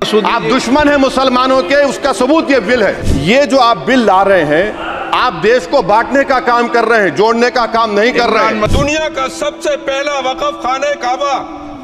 आप दुश्मन हैं मुसलमानों के, उसका सबूत ये बिल है। ये जो आप बिल ला रहे हैं, आप देश को बांटने का काम कर रहे हैं, जोड़ने का काम नहीं कर रहे हैं। दुनिया का सबसे पहला वकफ खाने काबा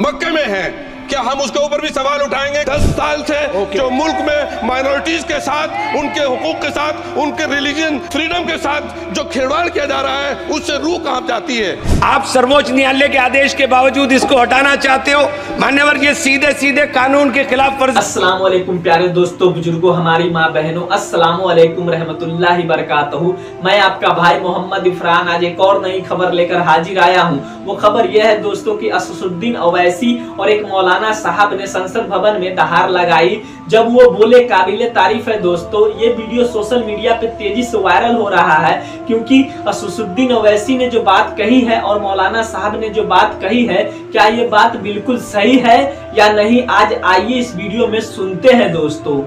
मक्के में है। क्या हम उसके ऊपर भी सवाल उठाएँगे? दस साल से okay. जो मुल्क में माइनॉरिटीज के साथ उनके हुकूक के साथ उनके रिलीजन फ्रीडम के साथ जो खिलवाड़ किया जा रहा है उससे रूह काँप जाती है? आप सर्वोच्च न्यायालय के आदेश के बावजूद इसको हटाना चाहते हो? मान्यवर ये सीधे सीधे कानून के खिलाफ फ़र्ज़ अस्सलाम प्यारे दोस्तों बुजुर्गो हमारी माँ बहनों अस्सलाम वालेकुम रहमतुल्लाहि बरकातहू। मैं आपका भाई मोहम्मद इफरान आज एक और नई खबर लेकर हाजिर आया हूँ। वो खबर यह है, दोस्तों, की असुद्दीन अवैसी और एक मौलाना साहब ने संसद भवन में दहाड़ लगाई। जब वो बोले, काबिल तारीफ़ है दोस्तों, ये वीडियो सोशल मीडिया पे तेज़ी से वायरल हो रहा है, क्योंकि असुद्दीन अवैसी ने जो बात कही है और मौलाना साहब ने जो बात कही है, क्या ये बात बिल्कुल सही है या नहीं, आज आइए इस वीडियो में सुनते हैं, दोस्तों।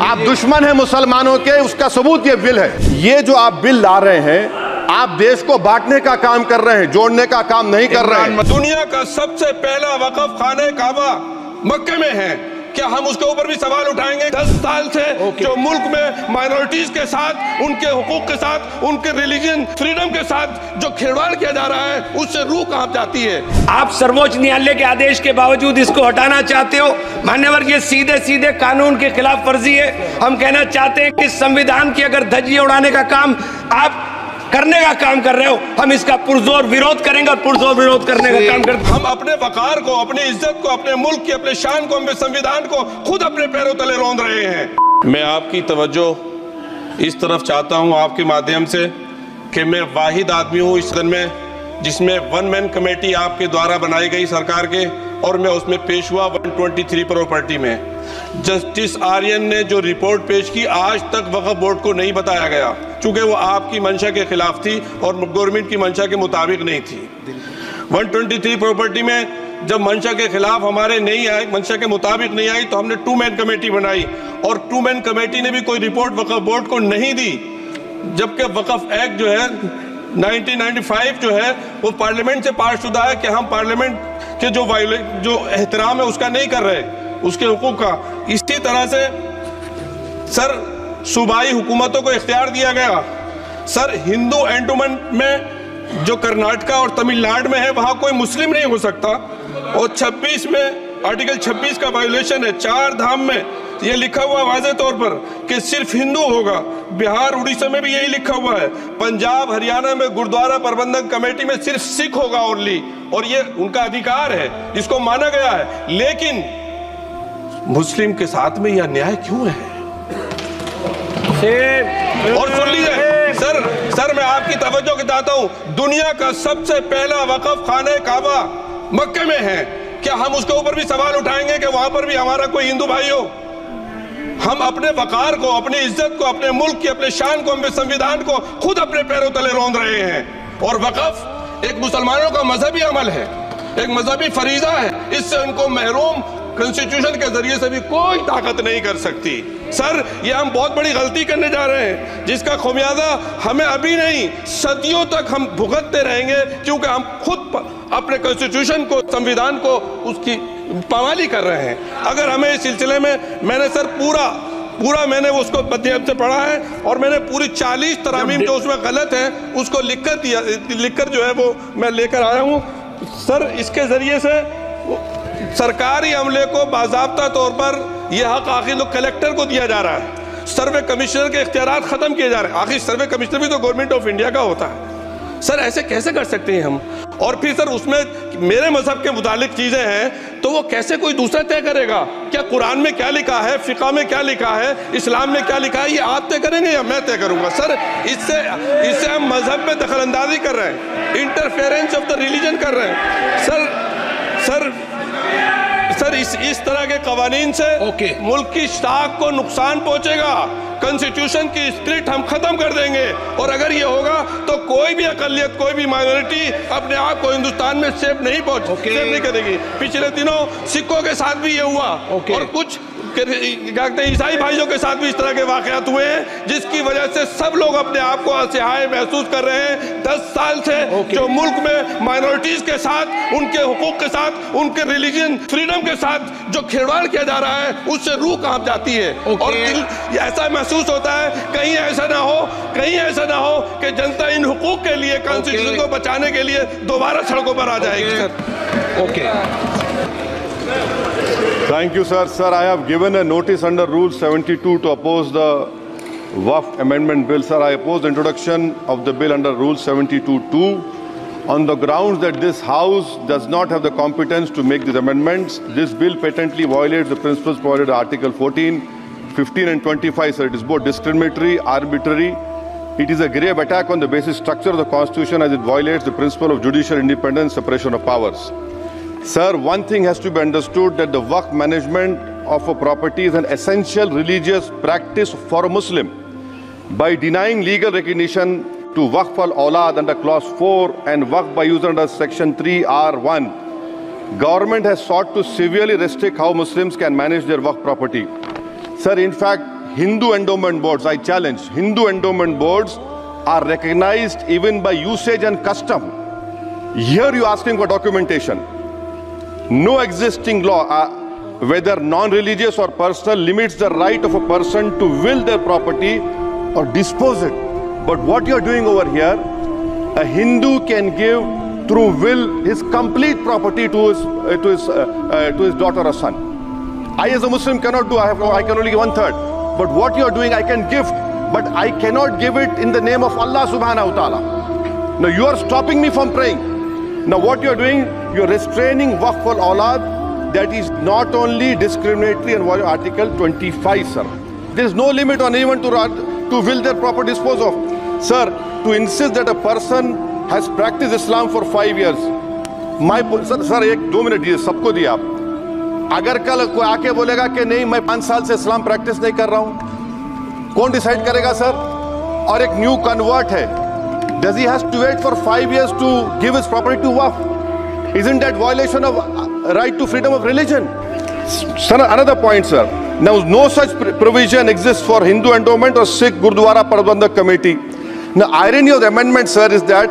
आप दुश्मन हैं मुसलमानों के, उसका सबूत ये बिल है। ये जो आप बिल ला रहे हैं आप देश को बांटने का काम कर रहे हैं जोड़ने का काम नहीं कर रहे हैं। दुनिया का सबसे पहला वकफ खाने काबा मक्के में है। क्या हम उसके ऊपर भी सवाल उठाएँगे? दस साल से okay. जो मुल्क में माइनॉरिटीज के साथ उनके हुकूक के साथ उनके रिलीजन फ्रीडम के साथ जो खिलवाड़ किया जा रहा है उससे रूह काँप जाती है? आप सर्वोच्च न्यायालय के आदेश के बावजूद इसको हटाना चाहते हो? मान्यवर ये सीधे सीधे कानून के खिलाफ फर्जी है। हम कहना चाहते हैं कि संविधान की अगर धज्जियाँ उड़ाने का काम आप करने का काम कर रहे हो। हम इसका पुरजोर विरोध करेंगे और पुरजोर विरोध करने का काम करते हम अपने वकार को अपनी इज़्ज़त को अपने मुल्क की अपने शान को अपने संविधान को खुद अपने पैरों तले रोंद रहे हैं। मैं आपकी तवज्जो इस तरफ़ चाहता हूँ आपके माध्यम से कि मैं वाहिद आदमी हूँ इस सदन में जिसमें वन मैन कमेटी आपके द्वारा बनाई गई सरकार के। और मैं उसमें पेश हुआ 123 प्रॉपर्टी में। जस्टिस आर्यन ने जो रिपोर्ट पेश की, आज तक वक्फ बोर्ड को नहीं बताया गया, चूँकि वो आपकी मंशा के खिलाफ थी और गवर्नमेंट की मंशा के मुताबिक नहीं थी। 123 प्रॉपर्टी में जब मंशा के खिलाफ हमारे नहीं आए, मंशा के मुताबिक नहीं आई तो हमने टू मैन कमेटी बनाई। और टू मैन कमेटी ने भी कोई रिपोर्ट वक्फ बोर्ड को नहीं दी, जबकि वक्फ एक्ट जो है 1995 जो है, वो पार्लियामेंट से पास शुदा है कि हम पार्लियामेंट के जो जो एहतराम है, उसका नहीं कर रहे, उसके हकूक का। इसी तरह से सर, सूबाई हुकूमतों को इख्तियार दिया गया। सर, हिंदू एंडोमेंट में जो कर्नाटका और तमिलनाडु में है, वहाँ कोई मुस्लिम नहीं हो सकता। और 26 में, आर्टिकल 26 का वायोलेशन है, चार धाम में, ये लिखा हुआ वाजे तौर पर कि सिर्फ़ हिंदू होगा। बिहार, उड़ीसा में भी यही लिखा हुआ है। पंजाब, हरियाणा में गुरुद्वारा प्रबंधन कमेटी में सिर्फ़ सिख होगा ओनली। और ये उनका अधिकार है, जिसको माना गया है। लेकिन मुस्लिम के साथ में यह अन्याय क्यों है? और सुन लीजिए, सर सर, मैं आपकी तवज्जो के चाहता हूँ। दुनिया का सबसे पहला वकफ खाने काबा मक्के में है। क्या हम उसके ऊपर भी सवाल उठाएँगे कि वहाँ पर भी हमारा कोई हिंदू भाई हो? हम अपने वकार को, अपनी इज़्ज़त को, अपने मुल्क की, अपने शान को, अपने संविधान को खुद अपने पैरों तले रोंद रहे हैं। और वकफ एक मुसलमानों का मजहबी अमल है, एक मजहबी फरीजा है। इससे उनको महरूम कॉन्स्टिट्यूशन के ज़रिए से भी कोई ताकत नहीं कर सकती। सर, ये हम बहुत बड़ी गलती करने जा रहे हैं, जिसका खुमियाजा हमें अभी नहीं, सदियों तक हम भुगतते रहेंगे, क्योंकि हम खुद अपने कॉन्स्टिट्यूशन को, संविधान को, उसकी पावाली कर रहे हैं। अगर हमें इस सिलसिले में मैंने सर पूरा पूरा मैंने उसको मध्यम से पढ़ा है और मैंने पूरी चालीस तरामीम जो उसमें गलत है, उसको लिखकर दिया, लिखकर जो है वो मैं लेकर आया हूँ। सर, इसके ज़रिए से सरकारी अमले को बाजाबता तौर पर यह हक आखिर कलेक्टर को दिया जा रहा है। सर्वे कमिश्नर के इख्तियार ख़त्म किए जा रहे हैं। आखिर सर्वे कमिश्नर भी तो गवर्नमेंट ऑफ़ इंडिया का होता है। सर, ऐसे कैसे कर सकते हैं हम? और फिर सर उसमें मेरे मज़हब के मुतालिक चीज़ें हैं तो वो कैसे कोई दूसरा तय करेगा? क्या कुरान में क्या लिखा है फ़िका में क्या लिखा है इस्लाम में क्या लिखा है ये आप तय करेंगे या मैं तय करूँगा? सर इससे इससे हम मज़हब में दखल अंदाजी कर रहे हैं इंटरफेरेंस ऑफ़ द रिलीजन कर रहे हैं। सर सर सर इस इस तरह के कवानीन से ओके। मुल्क की शाख को नुकसान पहुंचेगा। कॉन्स्टिट्यूशन की स्प्रिट हम खत्म कर देंगे और अगर ये होगा तो कोई भी अकलियत कोई भी माइनॉरिटी अपने आप को हिंदुस्तान में सेफ़ नहीं पहुँच Okay. सेफ़ नहीं करेगी पिछले दिनों सिखों के साथ भी ये हुआ Okay. और कुछ कहते हैं ईसाई भाइयों के साथ भी इस तरह के वाकयात हुए हैं जिसकी वजह से सब लोग अपने आप को असहाय महसूस कर रहे हैं दस साल से Okay. जो मुल्क में माइनॉरिटीज के साथ उनके हुकूक के साथ उनके रिलीजन फ्रीडम के साथ जो खिलवाड़ किया जा रहा है उससे रूह काँप जाती है Okay. और दिल ऐसा महसूस होता है कहीं ऐसा ना हो कहीं ऐसा ना हो कि जनता इन हुकूक के लिए कॉन्स्टिट्यूशन Okay. को बचाने के लिए दोबारा सड़कों पर आ जाएगी sir okay Thank you, sir. Sir, I have given a notice under Rule 72 to oppose the WAF Amendment Bill. Sir, I oppose the introduction of the bill under Rule 72-2 on the grounds that this House does not have the competence to make these amendments. This bill patently violates the principles provided in Article 14, 15 and 25, sir. It is both discriminatory, arbitrary. It is a grave attack on the basic structure of the Constitution as it violates the principle of judicial independence, separation of powers. Sir, one thing has to be understood that the work management of a property is an essential religious practice for a Muslim. By denying legal recognition to Waqf al Aulad under clause 4 and Waqf by user under section 3R1, government has sought to severely restrict how Muslims can manage their Waqf property. Sir, in fact, Hindu endowment boards, I challenge, Hindu endowment boards are recognized even by usage and custom. Here you are asking for documentation. No existing law, uh, whether non-religious or personal, limits the right of a person to will their property or dispose it. But what you are doing over here, a Hindu can give through will his complete property to his uh, to his uh, uh, to his daughter or son. I, as a Muslim, cannot do. I have. I can only give one third. But what you are doing, I can gift, but I cannot give it in the name of Allah Subhanahu wa Taala. Now you are stopping me from praying. Now what you are doing, you are restraining waqf al aulad that is not only discriminatory and violate Article 25, sir. There is no limit on anyone to, to will their property dispose of. Sir, to insist that a person has practiced Islam for five years, my sir, sir एक दो minute दिए सबको आप अगर कल कोई आके बोलेगा कि नहीं मैं पाँच साल से इस्लाम प्रैक्टिस नहीं कर रहा हूँ कौन डिसाइड करेगा सर और एक न्यू कन्वर्ट है Does he has to wait for five years to give his property to Waqf? Isn't that violation of uh, right to freedom of religion? Sir, another point, sir. Now, no such provision exists for Hindu endowment or Sikh Gurdwara Prabandhak Committee. Now, irony of the amendment, sir, is that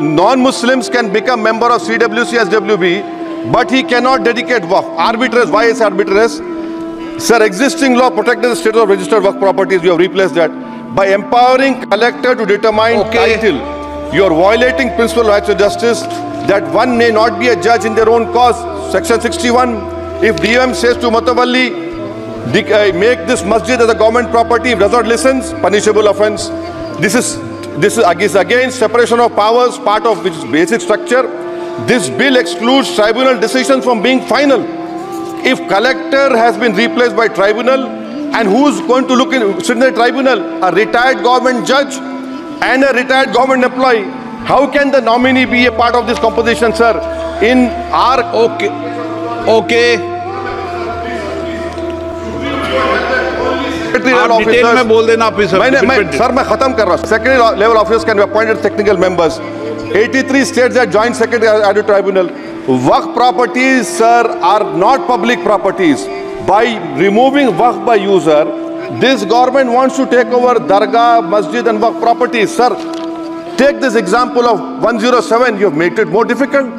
non-Muslims can become member of CWC SWB, but he cannot dedicate Waqf. Arbitrage. Why is arbitrage? Sir, existing law protected the status of registered work properties. You have replaced that by empowering collector to determine Okay. title. You are violating principle of rights of justice that one may not be a judge in their own cause. Section 61. If DOM says to Matavalli, uh, make this masjid as a government property, if does not listens, punishable offense. This is this is against, against separation of powers, part of which is basic structure. This bill excludes tribunal decisions from being final if collector has been replaced by tribunal and who's going to look in sit in the tribunal a retired government judge and a retired government employee how can the nominee be a part of this composition sir in our okay okay secretary आप level detail officers में बोल देना officer मैंने मैं sir मैं खत्म कर रहा हूं secretary level officers can be appointed technical members 83 states that joint secretary added tribunal work properties sir are not public properties By removing work by user this government wants to take over dargah masjid and work properties sir take this example of 107 you have made it more difficult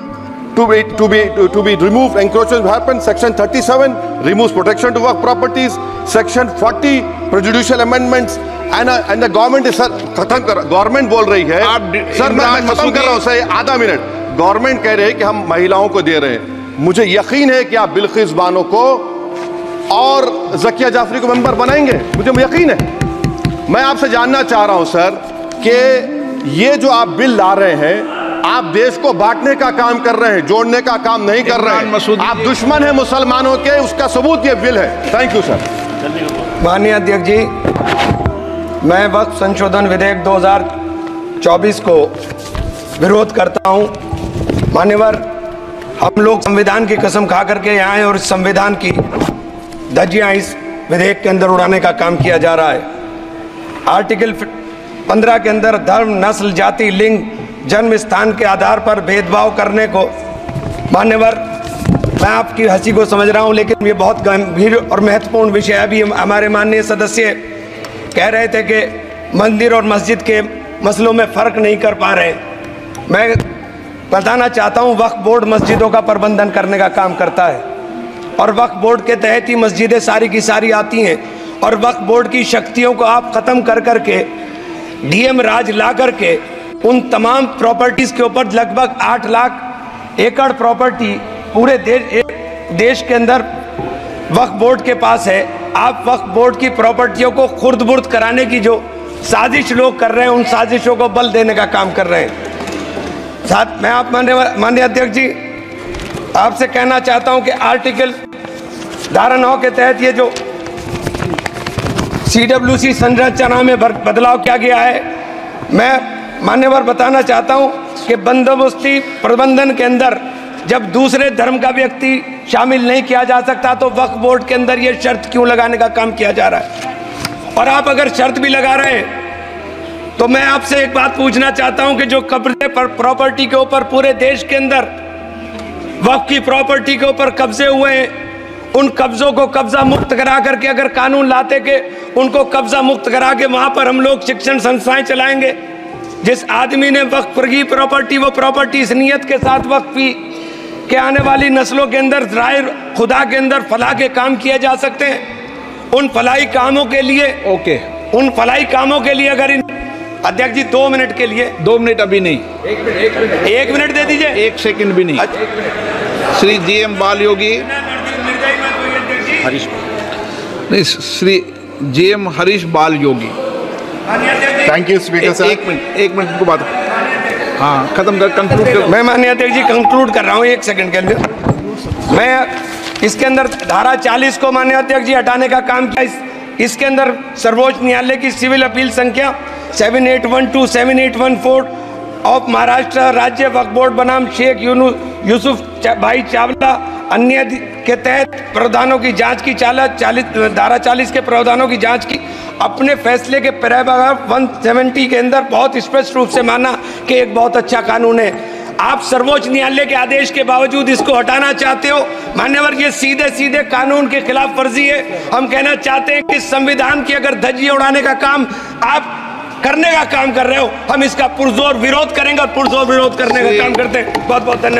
to be to be to, to be removed encroachment happen section 37 removes protection to work properties section 40 prejudicial amendments and uh, and the government is sir खत्म कर government बोल रही है डि- sir मैं, खत्म कर रहा हूँ सर ये आधा मिनट गवर्नमेंट कह रहे हैं कि हम महिलाओं को दे रहे हैं मुझे यकीन है कि आप बिल्किस बानो को और जकिया जाफरी को मेंबर बनाएँगे? मुझे यकीन है। मैं आपसे जानना चाह रहा हूँ सर कि ये जो आप बिल ला रहे हैं आप देश को बांटने का काम कर रहे हैं जोड़ने का काम नहीं कर रहे हैं। आप दुश्मन हैं मुसलमानों के उसका सबूत ये बिल है। थैंक यू सर माननीय अध्यक्ष जी मैं वक्त संशोधन विधेयक 2024 को विरोध करता हूँ। मान्यवर हम लोग संविधान की कसम खा करके यहाँ आए और इस संविधान की धज्जियाँ इस विधेयक के अंदर उड़ाने का काम किया जा रहा है। आर्टिकल पंद्रह के अंदर धर्म, नस्ल, जाति, लिंग, जन्म, स्थान के आधार पर भेदभाव करने को मान्यवर। मैं आपकी हँसी को समझ रहा हूँ, लेकिन ये बहुत गंभीर और महत्वपूर्ण विषय है। अभी हमारे माननीय सदस्य कह रहे थे कि मंदिर और मस्जिद के मसलों में फ़र्क नहीं कर पा रहे। मैं बताना चाहता हूँ, वक्फ बोर्ड मस्जिदों का प्रबंधन करने का काम करता है। और वक्फ बोर्ड के तहत ही मस्जिदें सारी की सारी आती हैं। और वक्फ बोर्ड की शक्तियों को आप ख़त्म कर कर के डीएम राज ला करके, उन तमाम प्रॉपर्टीज़ के ऊपर लगभग आठ लाख एकड़ प्रॉपर्टी पूरे देश देश के अंदर वक्फ बोर्ड के पास है। आप वक्फ बोर्ड की प्रॉपर्टियों को खुर्द बुर्द कराने की जो साजिश लोग कर रहे हैं, उन साजिशों को बल देने का काम कर रहे हैं। साथ, मैं आप माननीय अध्यक्ष जी, आपसे कहना चाहता हूँ कि आर्टिकल धारा नौ के तहत ये जो सीडब्ल्यूसी संरचना में बदलाव किया गया है, मैं मान्यवर बताना चाहता हूँ कि बंदोबस्ती प्रबंधन के अंदर जब दूसरे धर्म का व्यक्ति शामिल नहीं किया जा सकता तो वक्फ बोर्ड के अंदर ये शर्त क्यों लगाने का काम किया जा रहा है? और आप अगर शर्त भी लगा रहे हैं तो मैं आपसे एक बात पूछना चाहता हूँ कि जो कब्जे पर प्रॉपर्टी के ऊपर पूरे देश के अंदर वक्फ की प्रॉपर्टी के ऊपर कब्जे हुए हैं उन कब्जों को कब्जा मुक्त करा करके अगर कानून लाते के उनको कब्जा मुक्त करा के वहाँ पर हम लोग शिक्षण संस्थाएँ चलाएँगे। जिस आदमी ने वक्फ की प्रॉपर्टी वो प्रॉपर्टी इस नियत के साथ वक्फ की कि आने वाली नस्लों के अंदर राय खुदा के अंदर फलाह के काम किए जा सकते हैं। उन फलाई कामों के लिए ओके। उन फलाई कामों के लिए अगर इन अध्यक्ष जी दो मिनट के लिए। दो मिनट अभी नहीं। एक मिनट दे दीजिए। एक सेकंड भी नहीं। श्री जी एम बाल योगी हरीश नहीं Shri G M Harish Bal Yogi. You, Speaker, एक, sir. एक मिनट एक मिनट को बात हाँ खत्म कर कंक्लूड कर। मैं माननीय अध्यक्ष जी कंक्लूड कर रहा हूँ एक सेकंड के अंदर। मैं इसके अंदर धारा 40 को माननीय अध्यक्ष जी हटाने का काम किया। इस, इसके अंदर सर्वोच्च न्यायालय की सिविल अपील संख्या seven eight one two seven eight one four of Maharashtra राज्य वक्फ बोर्ड बनाम शेख यूनु यूसुफ चा, भाई चावला अन्य के तहत प्रावधानों की जाँच की चाला चालीस धारा 40 के प्रावधानों की जाँच की अपने फैसले के पैराग्राफ 170 के अंदर बहुत स्पष्ट रूप से माना कि एक बहुत अच्छा कानून है। आप सर्वोच्च न्यायालय के आदेश के बावजूद इसको हटाना चाहते हो? मान्यवर ये सीधे सीधे कानून के खिलाफ वर्जी है। हम कहना चाहते हैं कि संविधान की अगर धज्जियाँ उड़ाने का काम आप करने का काम कर रहे हो हम इसका पुरजोर विरोध करेंगे और पुरजोर विरोध करने का काम करते हैं। बहुत बहुत धन्यवाद।